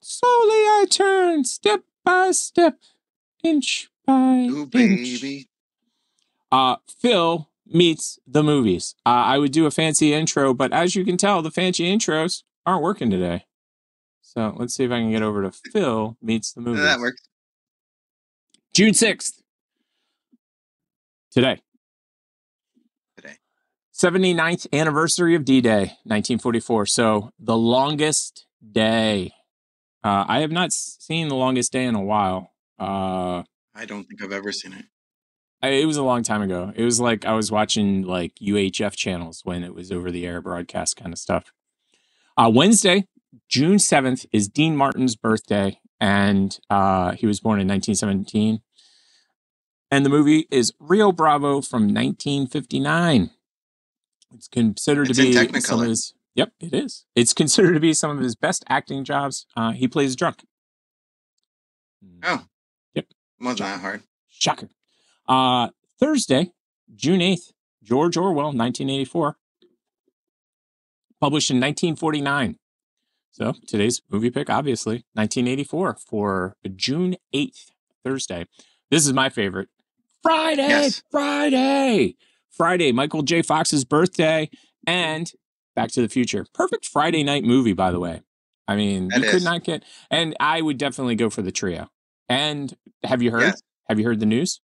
Slowly I turn, step by step, inch by Ooh, inch. baby. Uh, Phil meets the movies. Uh, I would do a fancy intro, but as you can tell, the fancy intros aren't working today. So let's see if I can get over to Phil meets the movies. That works. June 6th. Today. Today. 79th anniversary of D Day, 1944. So the longest day. Uh, I have not seen the longest day in a while. Uh, I don't think I've ever seen it. I, it was a long time ago. It was like I was watching like UHF channels when it was over the air broadcast kind of stuff. Uh, Wednesday, June 7th, is Dean Martin's birthday, and uh, he was born in 1917. And the movie is Rio Bravo from 1959. It's considered It's to be some of his. Yep, it is. It's considered to be some of his best acting jobs. Uh, he plays drunk. Oh. Yep. Wasn't that hard? Shocker. Uh, Thursday, June 8th, George Orwell, 1984. Published in 1949. So today's movie pick, obviously, 1984 for June 8th, Thursday. This is my favorite. Friday, Yes. Friday, Friday, Michael J. Fox's birthday, and Back to the Future. Perfect Friday night movie, by the way. I mean, That you could not get, and I would definitely go for the trio. And have you heard? Yes. Have you heard the news?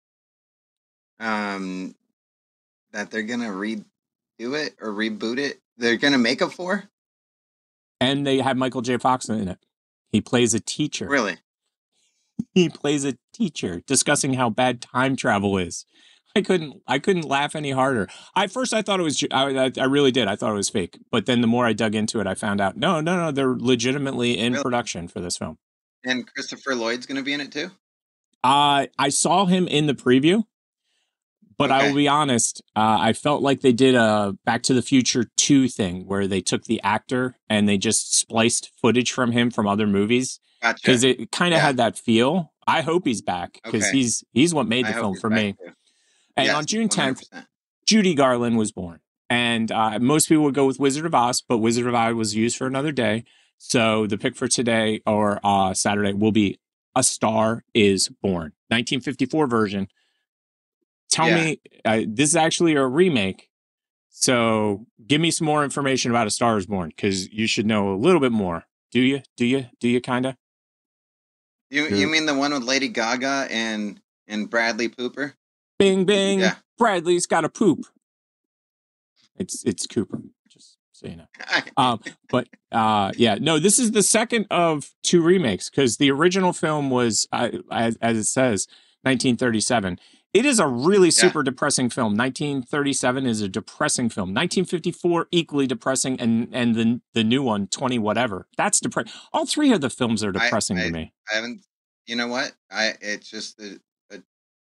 Um, that they're gonna redo it or reboot it. They're gonna make a four. And they have Michael J. Fox in it. He plays a teacher. Really? He plays a teacher discussing how bad time travel is. I couldn't. I couldn't laugh any harder. I first I thought it was. I, I, I really did. I thought it was fake. But then the more I dug into it, I found out no, no, no. They're legitimately in Really? production for this film. And Christopher Lloyd's gonna be in it too. Uh, I saw him in the preview, but I will be honest. Uh, I felt like they did a Back to the Future 2 thing where they took the actor and they just spliced footage from him from other movies Gotcha. because it kind of Yeah. had that feel. I hope he's back because Okay. he's he's what made the hope film for me. too. And Yes, on June 10th, 100%. Judy Garland was born. And uh, most people would go with Wizard of Oz, but Wizard of Oz was used for another day. So the pick for today or uh, Saturday will be A Star is Born, 1954 version. Tell Yeah. me, uh, this is actually a remake. So give me some more information about A Star is Born because you should know a little bit more. Do you? Do you? Do you kind of? You you mean the one with Lady Gaga and and Bradley Pooper? Bing, bing. Yeah. Bradley's got a poop. It's it's Cooper. Just so you know. um, but uh, yeah, no, this is the second of two remakes because the original film was, uh, as, as it says, 1937. It is a really super depressing film. 1937 is a depressing film. 1954 equally depressing, and and the the new one 20 whatever. That's depressing. All three of the films are depressing I- to me. I haven't. You know what? I it's just a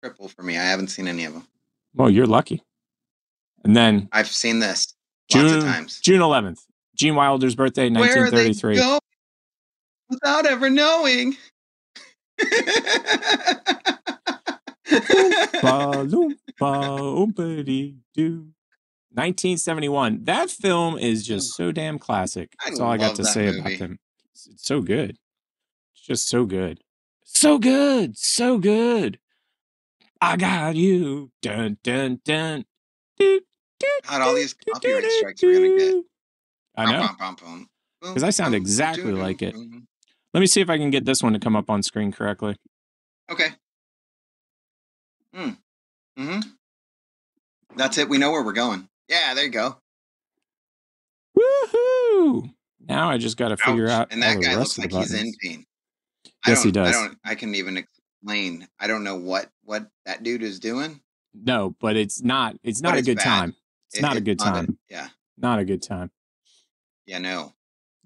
triple for me. I haven't seen any of them. Well, you're lucky. And then I've seen this lots June of times. June 11th, Gene Wilder's birthday, Where are they 1933. going without ever knowing? Oompa loompa doo. 1971. That film is just so damn classic. I That's all I got to say movie. about them. It's so good. It's just so good. So good. So good. I got you. Dun dun dun. Doo, doo, God, all these copyright strikes we're gonna get. I know. Because I sound exactly like it. Let me see if I can get this one to come up on screen correctly. Okay. Hmm. Mm-hmm. That's it. We know where we're going. Yeah, there you go. Woohoo! Now I just got to figure Ouch. out And that guy looks like he's in pain. Yes, he does. I don't. I can even explain. I don't know what what that dude is doing. No, but it's not. It's But not a it's good bad. time. It's It- not a good not time. yeah. Not a good time. Yeah. No.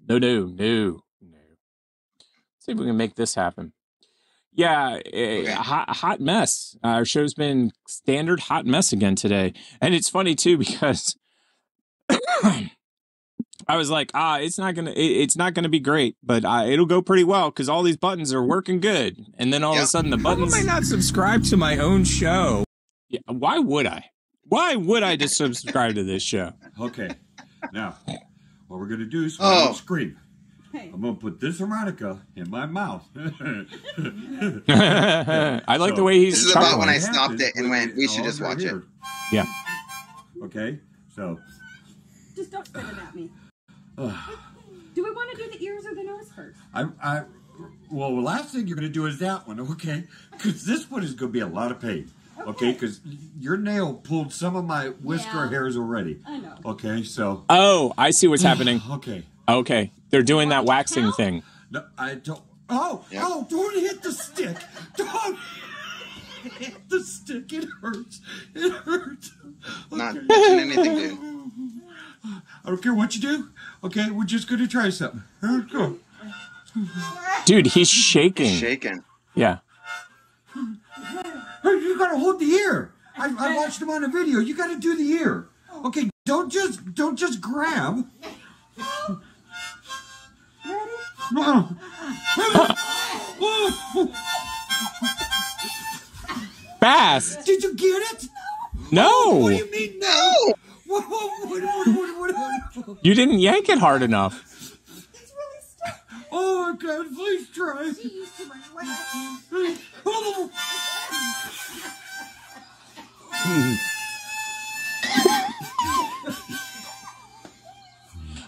No, no, no, no. See if we can make this happen. Yeah, eh, Okay. hot, hot mess. Our show's been standard hot mess again today, and it's funny too because I was like, ah, it's not gonna, it, it's not gonna be great, but uh, it'll go pretty well because all these buttons are working good, and then all of a sudden the How am buttons. I might not subscribed to my own show? Yeah, why would I? Why would I just subscribe to this show? Okay. Now, what we're going to do is we're Oh. oh. scream. I'm gonna put this harmonica in my mouth. I like the way he's This is about when I stopped it and when went, "We should just over watch it." Yeah. Okay, so Just don't spit it at me. Do we want to do the ears or the nose first? I, I, well, the last thing you're gonna do is that one, okay? Because this one is gonna be a lot of pain, okay? Because your nail pulled some of my whisker Yeah. hairs already. I know. Okay, so Oh, I see what's happening. okay, Okay, they're doing that waxing thing. no, I don't. Oh, Yeah. oh! Don't hit the stick! Don't hit the stick! It hurts. It hurts. Not Okay. touching anything, dude. I don't care what you do. Okay, we're just gonna try something. Here we go. Dude, he's shaking. Shaking. Yeah. Hey, you gotta hold the ear. I, I watched him on a video. You gotta do the ear. Okay, don't just don't just grab. No. Fast. Did you get it? No, What do you no? What, what, what, what, what, what, you didn't yank it hard enough. It's really stuck. Oh God, please try. She used to run away. Oh.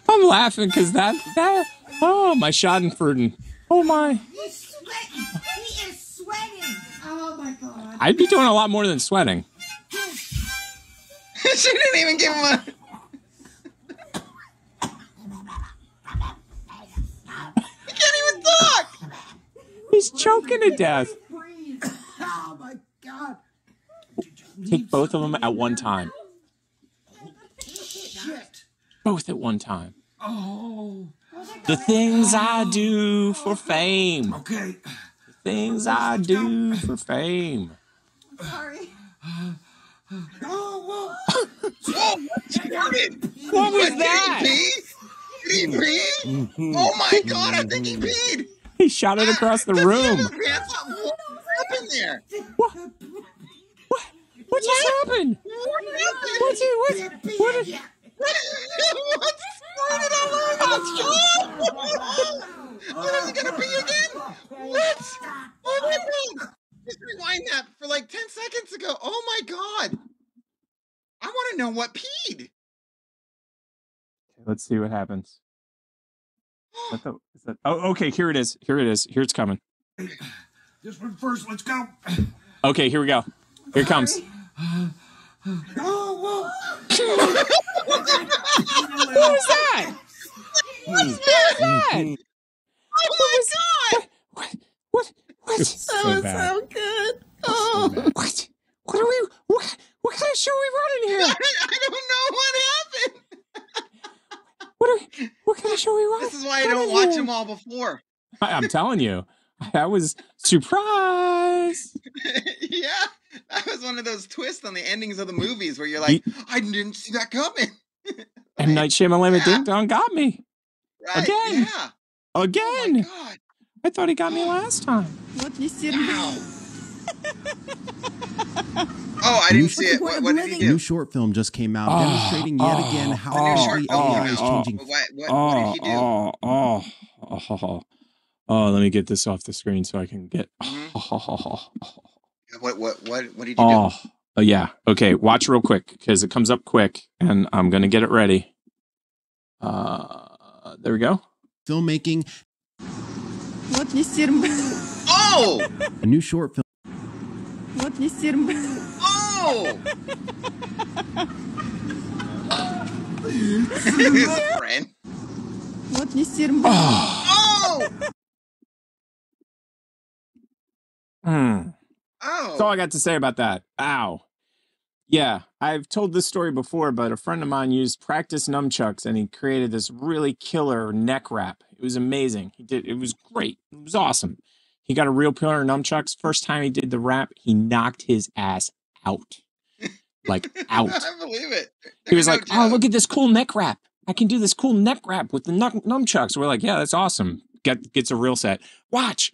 I'm laughing because that that oh my Schadenfreude. Oh my. He's sweating. He is sweating. Oh my god. I'd be doing a lot more than sweating. she didn't even give him a. he can't even talk. He's choking to death. Oh my God. Take both of them at one time. Shit. Both at one time. Oh. The things I do for fame. Okay. The Things I do for fame. Sorry. Oh, Whoa! She. What was Did that? he pee? Did he mm-hmm. pee? Oh my god! I think he peed. He shot it across the Does he have room. his pants on? What happened there? What? What? What just happened? What happened? What's it? What? What? Is, What's farted all over the shop? Oh, is gonna pee again? What? Oh my god! Just rewind that for like ten seconds ago. Oh my god! I want to know what peed. let's see what happens. What the, is that? Oh, okay. Here it is. Here it is. Here it's coming. this one first. Let's go. Okay, here we go. Here it comes. Oh, What was that? What was that? Oh my god! What? What? What? That was so good. Oh. What? What are we? What? What kind of show are we running I, here? I don't know what happened. What, what kind of show we watch? This is why I don't watch them all before. I, am telling you, I was surprised. yeah, that was one of those twists on the endings of the movies where you're like, I didn't see that coming. like, M. Night Shyamalan yeah. Ding Dong got me right, again. Yeah. Oh again. Oh I thought he got me last time. What you see now? Oh, I didn't new, see it. What, what did he do? New short film just came out, oh, demonstrating yet oh, again how oh, AI is changing. Ah, what, what, what, did he do? Oh, oh, oh, oh, let me get this off the screen so I can get. Mm-hmm. What, what, what, what did you do? Oh, yeah. Okay, watch real quick because it comes up quick, and I'm gonna get it ready. Uh, there we go. Filmmaking. Oh, a new short film. Вот не серм. Oh! His friend. Вот не серм. Oh! Hmm. Oh! That's all I got to say about that. Ow. Yeah, I've told this story before, but a friend of mine used practice nunchucks and he created this really killer neck wrap. It was amazing. He did it was great. It was awesome. He got a real pair of nunchucks. First time he did the wrap, he knocked his ass out. Like out. I can't believe it. He was There's like, no "Oh, look at this cool neck wrap! I can do this cool neck wrap with the nun- nunchucks." We're like, "Yeah, that's awesome." Get gets a real set. Watch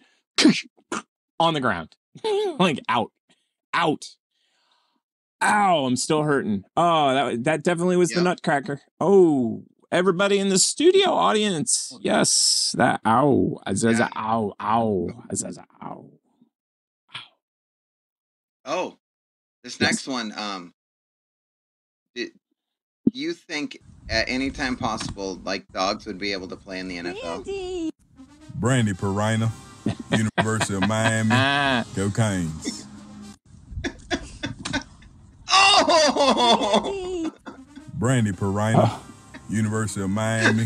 on the ground, like out, out. Ow! I'm still hurting. Oh, that that definitely was the nutcracker. Oh, everybody in the studio audience. Yes, that ow, azaza, Yeah. ow, ow, azaza, ow. Oh, this Yes. next one. Um, do you think at any time possible, like dogs would be able to play in the NFL? Brandy Perina, University of Miami, go Canes. Oh, Brandy Perina, University of Miami,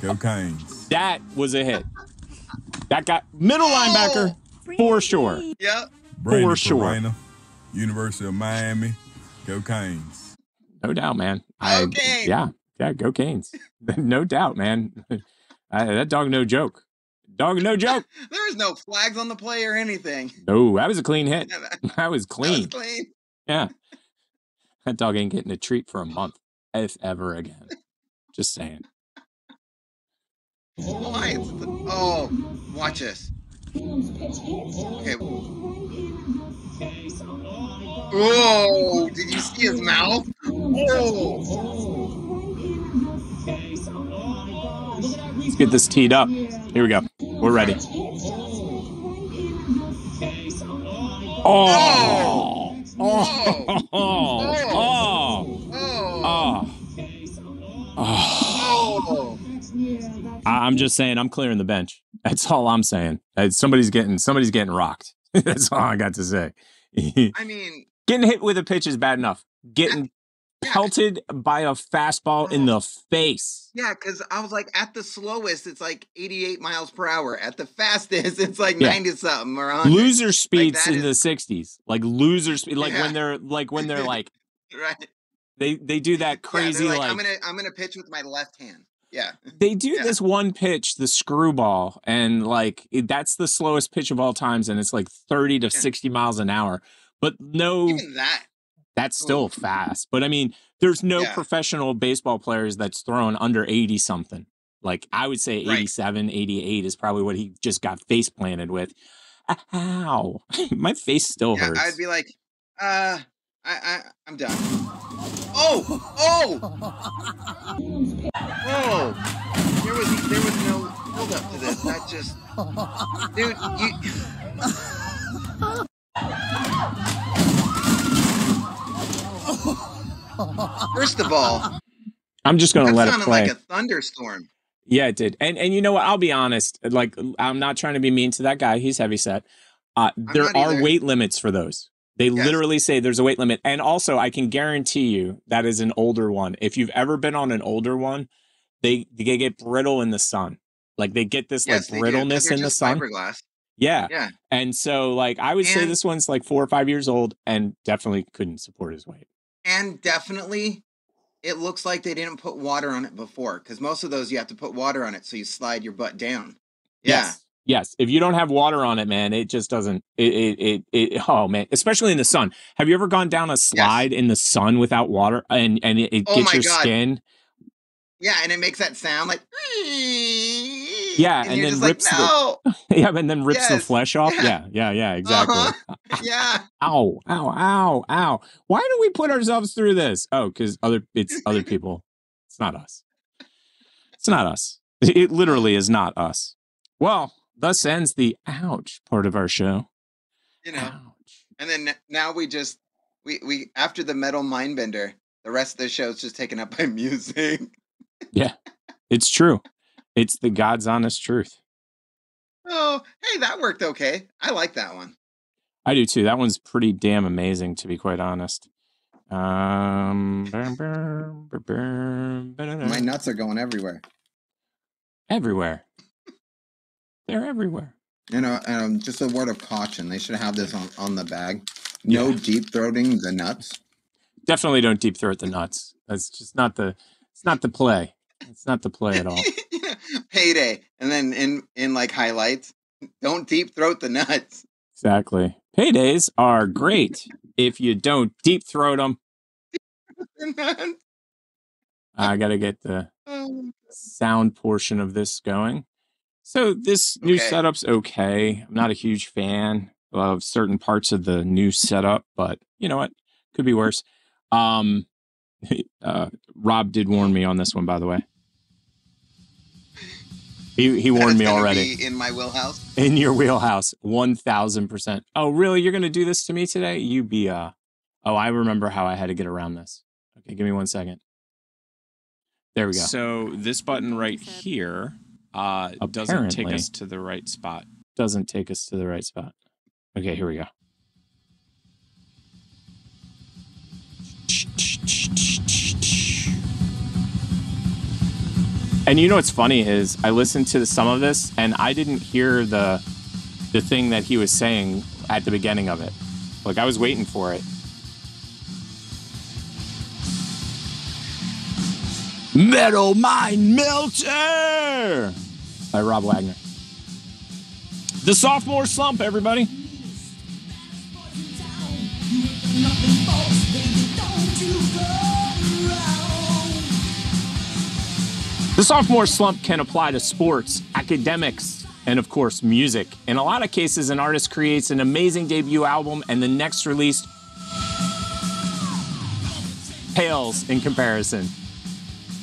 go Canes. that was a hit. That got middle linebacker for sure. yep. Brandy For sure. Perina, University of Miami, go Canes. No doubt, man. Go Canes. yeah, yeah, go Canes. no doubt, man. I, that dog, no joke. Dog, no joke. There was no flags on the play or anything. No, that was a clean hit. that was That was clean. clean. Yeah. That dog ain't getting a treat for a month, if ever again. Just saying. Oh, Why? It's Oh, watch this. Okay. Whoa! Did you see his mouth? Oh! Let's get this teed up. Here we go. We're ready. Oh. Oh. Oh. Oh. Oh! Oh. Oh. Oh! I- I'm just saying I'm clearing the bench. That's all I'm saying. Uh, Somebody's getting somebody's getting rocked. That's all I got to say. I mean, getting hit with a pitch is bad enough. Getting yeah. pelted by a fastball in the face. Yeah, because I was like, at the slowest, it's like 88 miles per hour. At the fastest, it's like Yeah. 90 something or 100. Loser speeds that in the 60s. Like loser speed like Yeah. when they're like when they're like right? they they do that crazy like, like, I'm gonna I'm gonna pitch with my left hand. Yeah. they do yeah. this one pitch, the screwball, and like it- that's the slowest pitch of all times, and it's like 30 to Yeah. 60 miles an hour. But no, Even that. that's still Oof. fast. But I mean, there's no Yeah. professional baseball players that's thrown under 80 something. Like I would say Right. 87, 88 is probably what he just got face planted with. How? My face still hurts. I'd be like, uh, I I I'm done. Oh oh oh! There was there was no build up to this. That just, dude, you. First of all, I'm just gonna that let it sounded play. like a thunderstorm. Yeah, it did. And and you know what? I'll be honest. Like I'm not trying to be mean to that guy. He's heavy set. Uh, there are either. weight limits for those. They Yes. literally say there's a weight limit. And also, I can guarantee you that is an older one. If you've ever been on an older one, they they get brittle in the sun. Like they get this Yes, like brittleness in the sun. Fiberglass. Yeah. Yeah. And so like I would say this one's like four or five years old and definitely couldn't support his weight. And definitely, it looks like they didn't put water on it before, because most of those you have to put water on it so you slide your butt down. Yeah. Yes. Yes. If you don't have water on it, man, it just doesn't. It, it, it, it oh man, especially in the sun. Have you ever gone down a slide in the sun without water and and it, it Oh gets your God. skin? Yeah, and it makes that sound like. Yeah, and, and then rips like, the- yeah, and then rips the flesh off. Yeah. Yeah, yeah, yeah, exactly. Uh-huh. yeah. Ow, ow, ow, ow. Why do we put ourselves through this? Oh, because other it's other people. It's not us. It's not us. It literally is not us. Well, thus ends the ouch part of our show. You know. Ouch. And then now we just we we after the metal mindbender, the rest of the show is just taken up by music. Yeah, it's true. It's the God's honest truth. Oh, hey, that worked okay. I like that one. I do too. That one's pretty damn amazing, to be quite honest. Um. My nuts are going everywhere. everywhere. They're everywhere. You know, um, just a word of caution. They should have this on, on the bag. No Yeah. deep throating the nuts. Definitely don't deep throat the nuts. That's just not the. It's not the play. It's not the play at all. Payday. And then in in like highlights, don't deep throat the nuts. Exactly. Paydays are great if you don't deep throat them. I got to get the Oh, sound portion of this going. So this new Okay. setup's okay. I'm not a huge fan of certain parts of the new setup, but you know what? Could be worse. Um uh Rob did warn me on this one by the way. He he warned me already. be in my wheelhouse. In your wheelhouse, one thousand percent. Oh, really? You're gonna do this to me today? You be uh. Oh, I remember how I had to get around this. Okay, give me one second. There we go. So this button right here uh, doesn't take us to the right spot. Doesn't take us to the right spot. Okay, here we go. And you know what's funny is I listened to some of this and I didn't hear the the thing that he was saying at the beginning of it. Like I was waiting for it. Metal Mind Melter by Rob Wagner. The sophomore slump, everybody. The sophomore slump can apply to sports, academics, and of course, music. In a lot of cases, an artist creates an amazing debut album and the next release pales in comparison.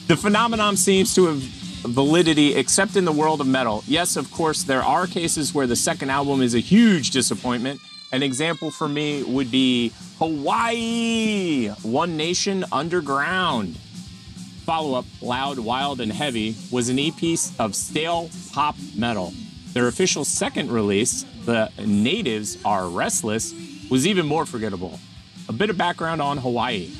The phenomenon seems to have validity except in the world of metal. Yes, of course, there are cases where the second album is a huge disappointment. An example for me would be Hawaii, One Nation Underground. Follow up, Loud, Wild, and Heavy, was an EP of stale pop metal. Their official second release, The Natives Are Restless, was even more forgettable. A bit of background on Hawaii.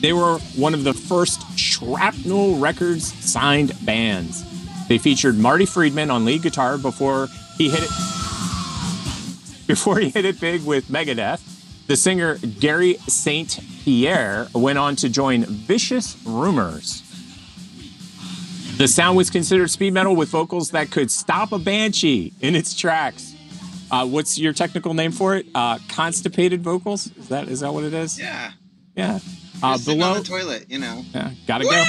They were one of the first Shrapnel Records signed bands. They featured Marty Friedman on lead guitar before he hit it before he hit it big with Megadeth. The singer Gary St. Pierre went on to join Vicious Rumors. The sound was considered speed metal with vocals that could stop a banshee in its tracks. Uh, what's your technical name for it? Uh, constipated vocals? Is that is that what it is? Yeah. Yeah. Uh, Just below, the toilet, you know. yeah, gotta go.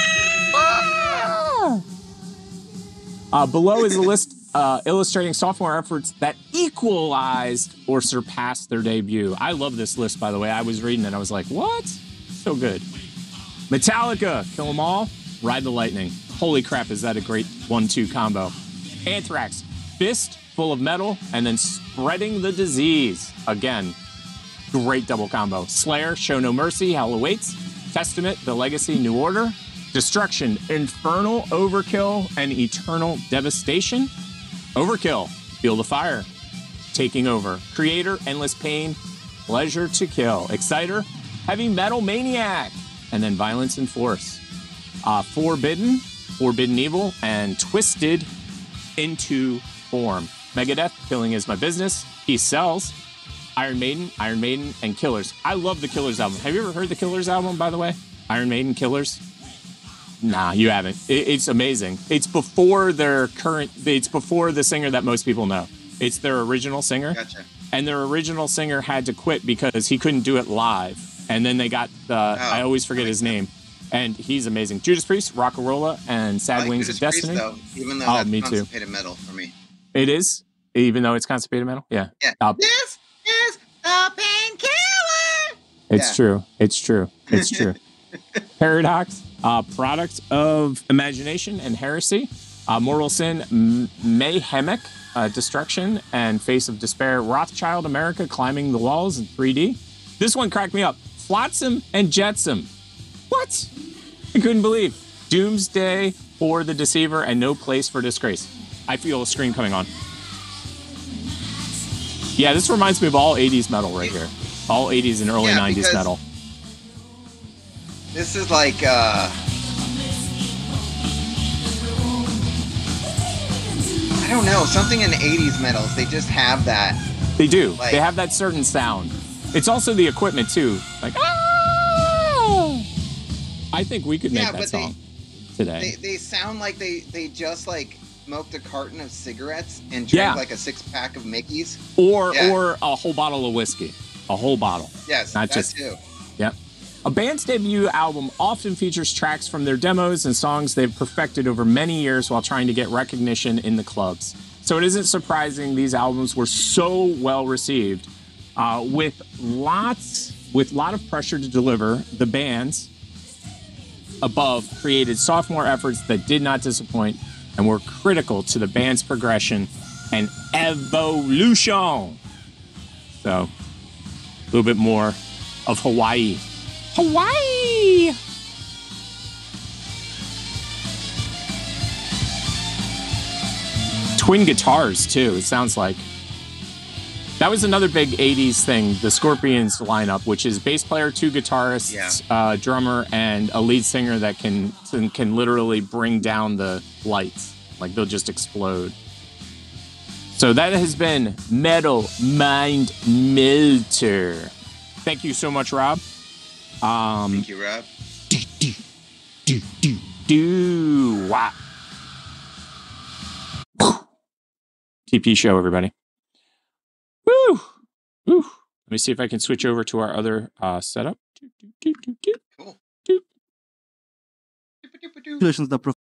Uh, below is a list uh, illustrating sophomore efforts that equalized or surpassed their debut. I love this list, by the way. I was reading it, I was like, what? So good. Metallica, Kill 'Em All, Ride the Lightning. Holy crap, is that a great one-two combo? Anthrax, Fist, full of metal, and then spreading the disease. Again, Great double combo. Slayer, Show No Mercy, Hell Awaits. Testament, The Legacy, New Order. Destruction, Infernal, Overkill, and Eternal Devastation. Overkill, Feel the Fire. Taking Over. Kreator, Endless Pain, Pleasure to Kill. Exciter, Heavy Metal Maniac. And then Violence and Force. Uh, Forbidden, Forbidden Evil, and Twisted into Form. Megadeth, Killing is My Business. Peace Sells. Iron Maiden, Iron Maiden, and Killers. I love the Killers album. Have you ever heard the Killers album, by the way? Iron Maiden, Killers? Nah, you haven't. It, it's amazing. It's before their current, it's before the singer that most people know. It's their original singer. Gotcha. And their original singer had to quit because he couldn't do it live. And then they got, uh, I always forget his name. And he's amazing. Judas Priest, Rocka Rolla, and Sad I like Wings Judas of Destiny. Priest, though, even though Oh, that's me too. metal for me. It is, even though it's constipated metal. Yeah. Yeah. Uh, this is a painkiller. It's Yeah. true. It's true. It's true. Paradox, uh, product of imagination and heresy. Uh, Mortal Sin, M- Mayhemic, uh, Destruction, and Face of Despair. Wrathchild America, Climbing the Walls in 3D. This one cracked me up. Flotsam and Jetsam. What? I couldn't believe. Doomsday for the Deceiver and No Place for Disgrace. I feel a scream coming on. Yeah, this reminds me of all 80s metal right here. All 80s and early Yeah, 90s metal. This is like uh I don't know, something in 80s metals, they just have that. They do. Like- they have that certain sound. It's also the equipment too. Like ah! I think we could make Yeah, that but they- song today. They, they sound like they they just like smoked a carton of cigarettes and drank Yeah. like a six pack of Mickey's. or yeah. or a whole bottle of whiskey. A whole bottle. Yes, Not that just- too. Yep. A band's debut album often features tracks from their demos and songs they've perfected over many years while trying to get recognition in the clubs. So it isn't surprising these albums were so well received. Uh, with lots, with a lot of pressure to deliver, the bands above created sophomore efforts that did not disappoint. and were critical to the band's progression and evolution. So, little bit more of Hawaii. Hawaii! Twin guitars, too, it sounds like. That was another big 80s thing, the Scorpions lineup, which is bass player, two guitarists, Yeah. uh, drummer, and a lead singer that can can literally bring down the lights. Like they'll just explode. So that has been Metal Mind Melter. Thank you so much, Rob. Um, Thank you, Rob. do do do do do wow. TP show, everybody. Woo! Woo! Let me see if I can switch over to our other uh, setup. Cool. Congratulations, the prof-